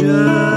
just